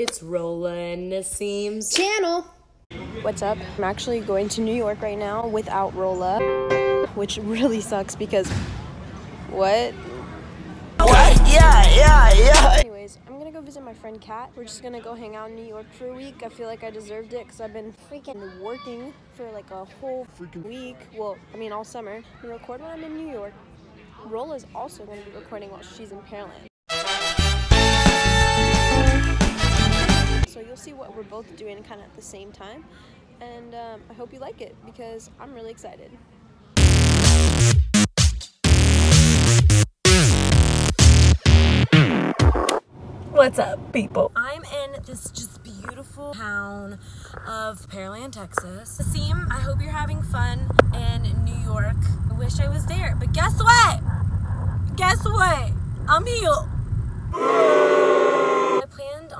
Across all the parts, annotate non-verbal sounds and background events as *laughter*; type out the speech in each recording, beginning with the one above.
It's Rola and Naseem's channel. What's up? I'm actually going to New York right now without Rola, which really sucks because what? What? Yeah, yeah, yeah. Anyways, I'm gonna go visit my friend Kat. We're just gonna go hang out in New York for a week. I feel like I deserved it because I've been freaking working for like a whole freaking week. Well, I mean all summer. We record when I'm in New York. Rola's also gonna be recording while she's in Pearland. So you'll see what we're both doing kind of at the same time. And um, I hope you like it because I'm really excited. What's up, people? I'm in this just beautiful town of Pearland, Texas. Naseem, I hope you're having fun in New York. I wish I was there, but guess what? Guess what? I'm here.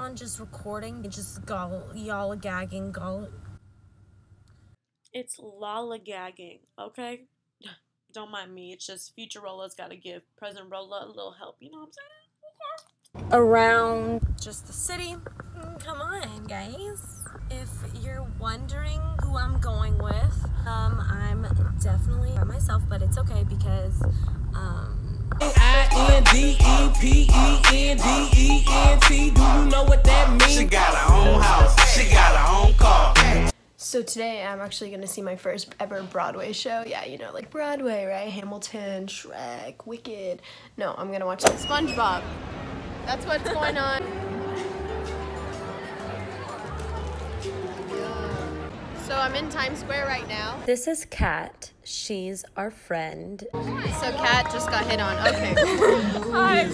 On just recording, just gall, y'all gagging, gall. It's lollygagging, okay? Don't mind me. It's just future Rola's got to give President Rola a little help. You know what I'm saying? around just the city. Mm, Come on, guys. If you're wondering who I'm going with, um, I'm definitely by myself, but it's okay because, um, I-N-D-E-P-E-N-D-E-N-T. Do you know what that means? She got her own house. She got her own car. So today I'm actually gonna see my first ever Broadway show. Yeah, you know, like Broadway, right? Hamilton, Shrek, Wicked. No, I'm gonna watch SpongeBob. That's what's going on. I'm in Times Square right now. This is Kat. She's our friend. So Kat just got hit on. Okay. *laughs* Hi.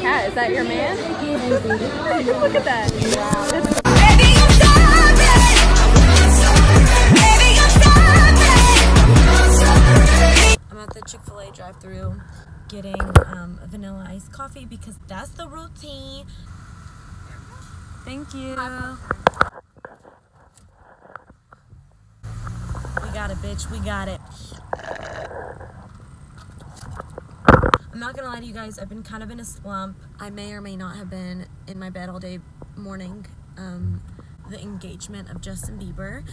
Kat, is that your man? *laughs* Look at that. I'm at the Chick fil A drive through getting um, vanilla iced coffee because that's the routine. Thank you. We got it, bitch. We got it. I'm not gonna lie to you guys, I've been kind of in a slump. I may or may not have been in my bed all day morning. um, the engagement of Justin Bieber.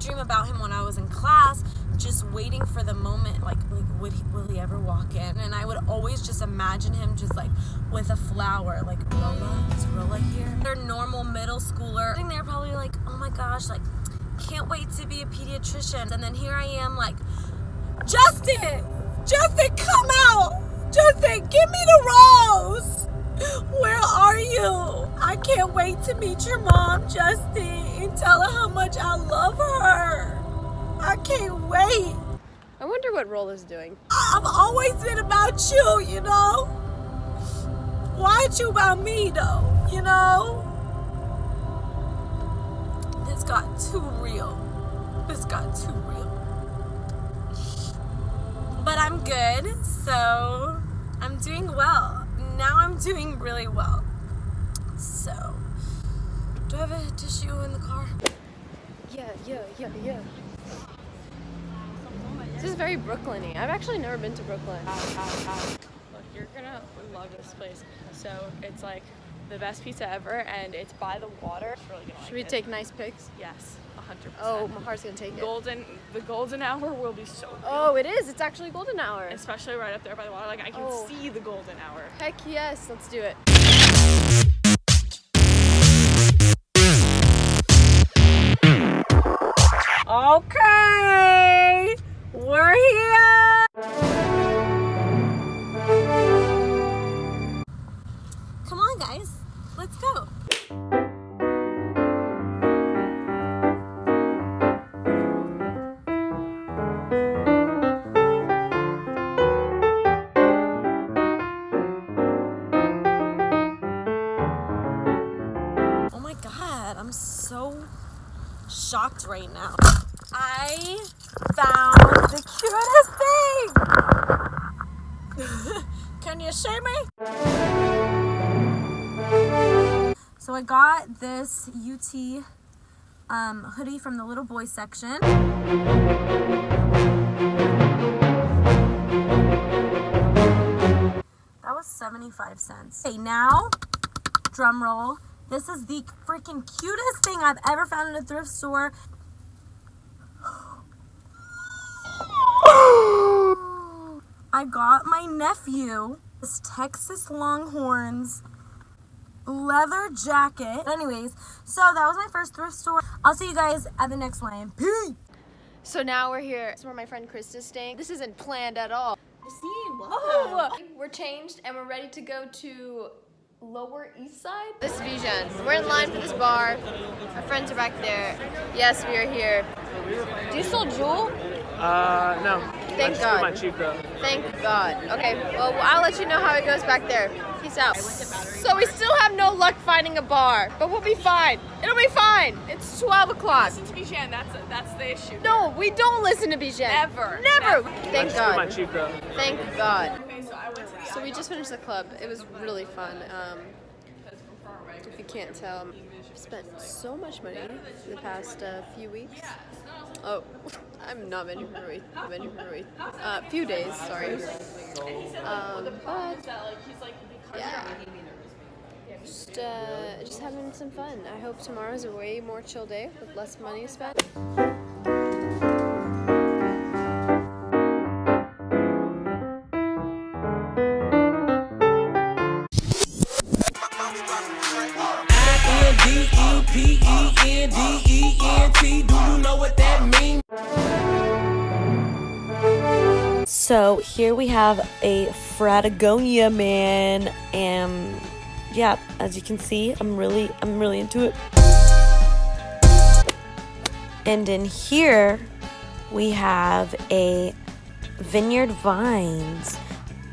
Daydream about him when I was in class, just waiting for the moment. Like, like would he, will he ever walk in? And I would always just imagine him just like with a flower, like Rola, is here? They're normal middle schooler. Sitting there, probably like, oh my gosh, like can't wait to be a pediatrician. And then here I am, like, Justin, Justin, come out, Justin, give me the rose. Where are you? I can't wait to meet your mom, Justin, and tell her how much I love her. I can't wait. I wonder what Rola's doing. I've always been about you, you know? Why aren't you about me, though? You know? This got too real. This got too real. But I'm good, so I'm doing well. Now I'm doing really well. So, do I have a tissue in the car? Yeah, yeah, yeah, yeah. This is very Brooklyn-y. I've actually never been to Brooklyn. Look, you're gonna love this place. So it's like the best pizza ever, and it's by the water. It's really gonna Should like we it. take nice pics? Yes, hundred Oh, percent. Oh, Mahar's gonna take it. golden. The golden hour will be so. Real. Oh, it is. It's actually golden hour. Especially right up there by the water. Like I can Oh. see the golden hour. Heck yes, let's do it. God, I'm so shocked right now. I found the cutest thing. *laughs* Can you see me? So I got this UT um, hoodie from the little boy section. That was 75 cents. Okay, now, drum roll. This is the freaking cutest thing I've ever found in a thrift store. I got my nephew this Texas Longhorns leather jacket. But Anyways, so that was my first thrift store. I'll see you guys at the next one. Peace! So now we're here. This is where my friend Krista's staying. This isn't planned at all. Oh, We're changed and we're ready to go to Lower East Side. This is Bijan. We're in line for this bar. Our friends are back there. Yes, we are here. Do you still jewel? Uh, no. Thank That's God. my cheap though. Thank God. Okay, well, I'll let you know how it goes back there. Peace out. So we still have no luck finding a bar, but we'll be fine. It'll be fine. It's 12 o'clock. Listen to Bijan, that's that's the issue. No, we don't listen to Bijan. Never. Never. Thank That's my God. cheap though. Thank God. So I we just finished the club. It was really fun. Um, if you can't tell, I've spent so much money in the past uh, few weeks. Oh, *laughs* I'm not many for for week. Uh, few days, sorry. Um, but yeah, just uh, just having some fun. I hope tomorrow's a way more chill day with less money spent. So here we have a Fratagonia man, and yeah, as you can see, I'm really, I'm really into it. And in here, we have a Vineyard Vines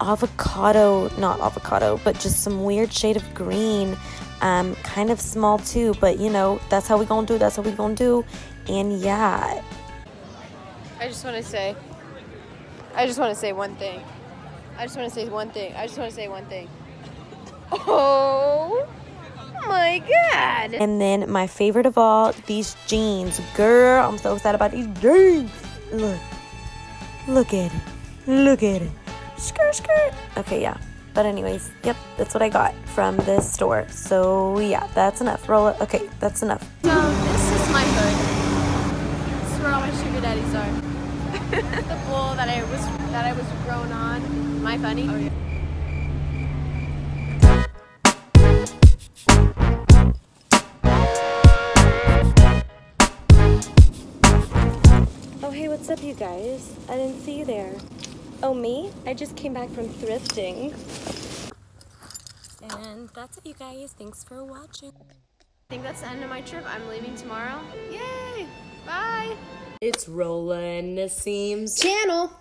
avocado, not avocado, but just some weird shade of green. Um, kind of small too, but you know, that's how we gonna do, that's how we gonna do. And yeah, I just want to say, I just want to say one thing. I just want to say one thing. I just want to say one thing. Oh my god! And then my favorite of all, these jeans. Girl, I'm so excited about these jeans. Look. Look at it. Look at it. Skirt, skirt. Okay, yeah. But anyways, yep, that's what I got from this store. So yeah, that's enough. Roll it. Okay, that's enough. So this is my hood. This is where all my sugar daddies are. The bull that I was that I was grown on. Am I funny? Oh yeah. Oh, hey, what's up, you guys? I didn't see you there. Oh, me? I just came back from thrifting. And that's it, you guys. Thanks for watching. I think that's the end of my trip. I'm leaving tomorrow. Yay! Bye. It's Rola and Naseem's Channel.